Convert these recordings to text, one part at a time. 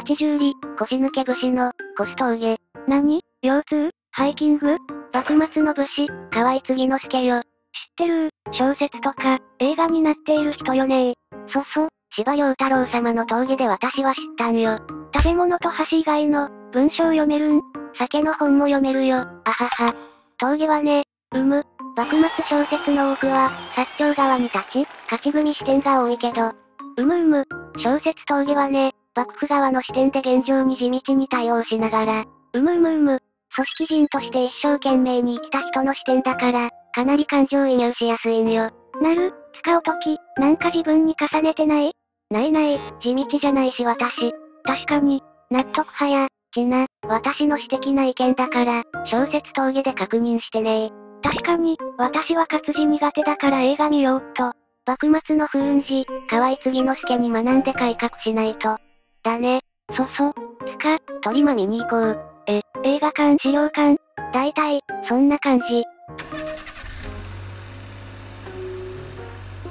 八十里、腰抜け武士の、腰峠。何？腰痛？ハイキング？幕末の武士、河合継之助よ。知ってる小説とか、映画になっている人よねそそ、司馬遼太郎様の峠で私は知ったんよ。食べ物と橋以外の、文章読めるん？酒の本も読めるよ、あはは。峠はね、うむ。幕末小説の多くは、薩長側に立ち、勝ち組視点が多いけど、うむうむ。小説峠はね、幕府側の視点で現状に地道に対応しながら、うむうむうむ。組織人として一生懸命に生きた人の視点だから、かなり感情移入しやすいんよ。なる、使うとき、なんか自分に重ねてない？ないない、地道じゃないし私。確かに。納得派や、ちな、私の私的な意見だから、小説峠で確認してね確かに、私は活字苦手だから映画見ようっと。幕末の風雲児、河合継之助に学んで改革しないと。だね。そそ。つか、鳥間見に行こう。え、映画館資料館だいたい、そんな感じ。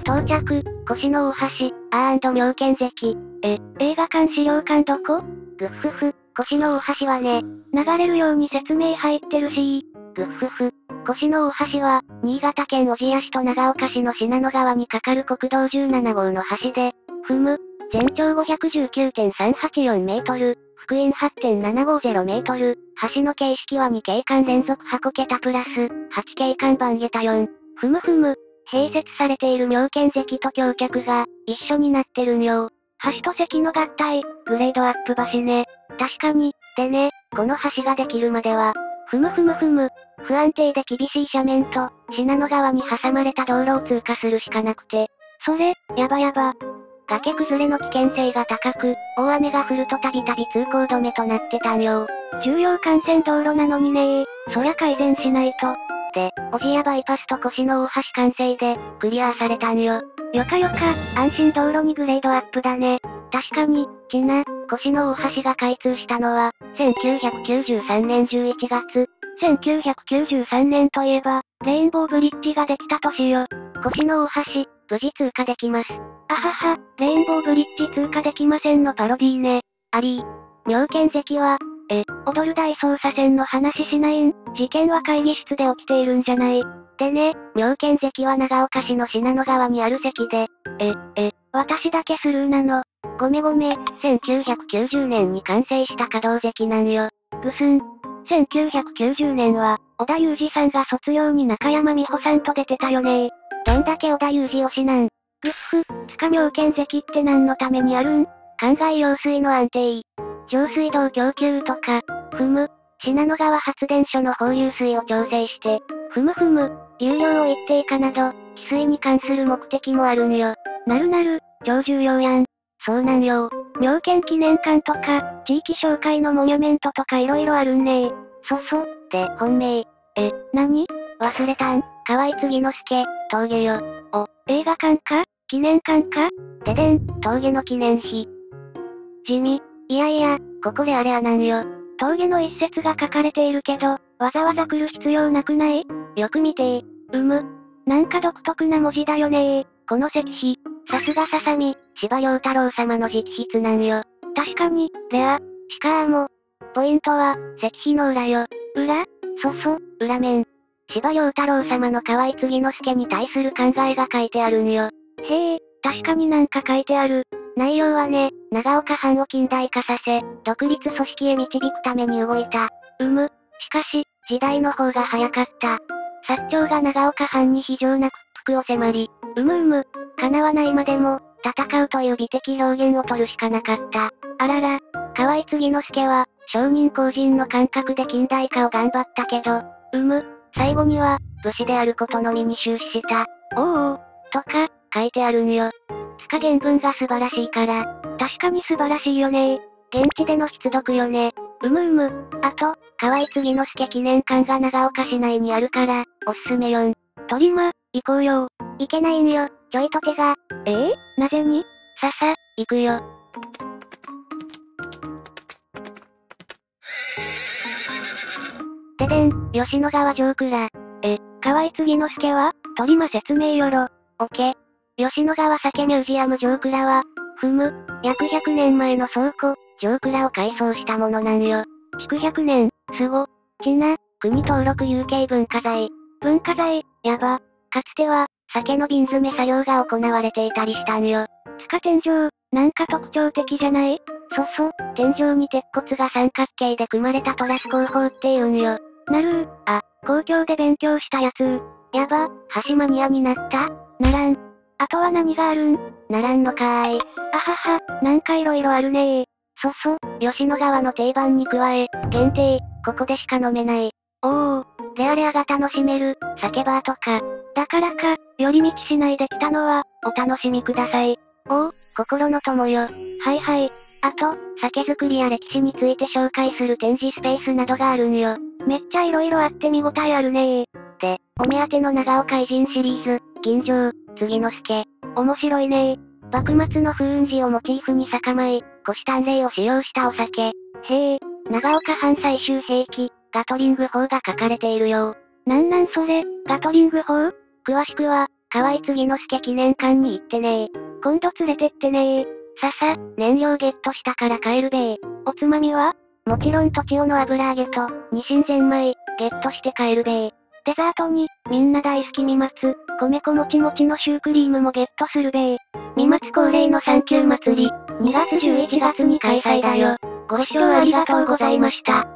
到着、腰の大橋、アー妙見関。え、映画館資料館どこ？ぐっふふ、腰の大橋はね、流れるように説明入ってるしぐっふふ。腰の大橋は、新潟県小千谷市と長岡市の信濃川に架かる国道17号の橋で、ふむ。全長519.384メートル、福音8.750メートル、橋の形式は2景観連続箱桁プラス、8景観番下4。ふむふむ。併設されている妙見関と橋脚が、一緒になってるんよ。橋と関の合体、グレードアップ橋ね。確かに、でね、この橋ができるまでは、ふむふむふむ。不安定で厳しい斜面と、信濃川に挟まれた道路を通過するしかなくて、それ、やばやば。崖崩れの危険性が高く、大雨が降るとたびたび通行止めとなってたんよ。重要幹線道路なのにねそりゃ改善しないと。で、小千谷バイパスと腰の大橋完成で、クリアされたんよ。よかよか、安心道路にグレードアップだね。確かに、ちな、腰の大橋が開通したのは、1993年11月。1993年といえば、レインボーブリッジができた年よ。腰の大橋、無事通過できます。あはは、レインボーブリッジ通過できませんのパロディーね。あり妙見関は、え、踊る大捜査線の話しないん？事件は会議室で起きているんじゃない？でね、妙見関は長岡市の信濃川にある関で、え、え、私だけスルーなの？ごめごめ、1990年に完成した可動関なんよ。ぐすん。1990年は、小田裕二さんが卒業に中山美穂さんと出てたよねどんだけ小田裕二推しなん？ぐっふ、つか妙見関って何のためにあるん灌漑用水の安定。上水道供給とか、ふむ、信濃川発電所の放流水を調整して、ふ。むふ。む。流量を一定化など、治水に関する目的もあるんよ。なるなる、超重要やん。そうなんよ。妙見記念館とか、地域紹介のモニュメントとか色々あるんねそそ、で、本命。え、何忘れたん河合継之助、峠よ。お、映画館か？記念館か？ででん、峠の記念碑。地味。いやいや、ここであれやなんよ。峠の一節が書かれているけど、わざわざ来る必要なくない？よく見てうむ。なんか独特な文字だよねこの石碑。さすがささみ、司馬遼太郎様の直筆なんよ。確かに、レア。しかも、ポイントは、石碑の裏よ。裏？そそ、裏面。司馬遼太郎様の河合継之助に対する考えが書いてあるんよ。へえ、確かになんか書いてある。内容はね、長岡藩を近代化させ、独立組織へ導くために動いた。うむ。しかし、時代の方が早かった。薩長が長岡藩に非常な屈服を迫り、うむうむ。叶わないまでも、戦うという美的表現を取るしかなかった。あらら。河合継之助は、商人公人の感覚で近代化を頑張ったけど、うむ。最後には、武士であることのみに終始した。おうおう。とか、書いてあるんよ。つか原文が素晴らしいから、確かに素晴らしいよね現地での出読よね。うむうむ。あと、河合継之助記念館が長岡市内にあるから、おすすめよん。鳥間、行こうよ。いけないんよ、ちょいと手が。ええなぜに？ささ、行くよ。ででん、吉野川城倉。え、河合継之助は？鳥間説明よろ。オケ。吉野川酒ミュージアム城倉は、ふむ。約100年前の倉庫、城蔵を改装したものなんよ。築100年、すご。ちな、国登録有形文化財。文化財、やば。かつては、酒の瓶詰め作業が行われていたりしたんよ。地下天井、なんか特徴的じゃない？そそ、天井に鉄骨が三角形で組まれたトラス工法って言うんよ。なるー、あ、公共で勉強したやつやば、橋マニアになったならん。あとは何があるん？ならんのかーい。あはは、なんか色々あるねー。そそ、吉野川の定番に加え、限定、ここでしか飲めない。おー。レアレアが楽しめる、酒バーとか。だからか、寄り道しないで来たのは、お楽しみください。おお、心の友よ。はいはい。あと、酒造りや歴史について紹介する展示スペースなどがあるんよ。めっちゃ色々あって見応えあるねー。で、お目当ての長尾怪人シリーズ、銀城、次の助。面白いねー。幕末の風雲児をモチーフに酒米、虎視眈々を使用したお酒。へえ。長岡藩最終兵器、ガトリング砲が書かれているよ。なんなんそれ、ガトリング砲？詳しくは、河合次之助記念館に行ってね今度連れてってねささ、燃料ゲットしたから帰るべー。おつまみは？もちろんとちおの油揚げと、ニシンゼンマイ、ゲットして帰るべー。デザートに、みんな大好きみまつ、米粉もちもちのシュークリームもゲットするべー。みまつ恒例のサンキュー祭り、2月11月に開催だよ。ご視聴ありがとうございました。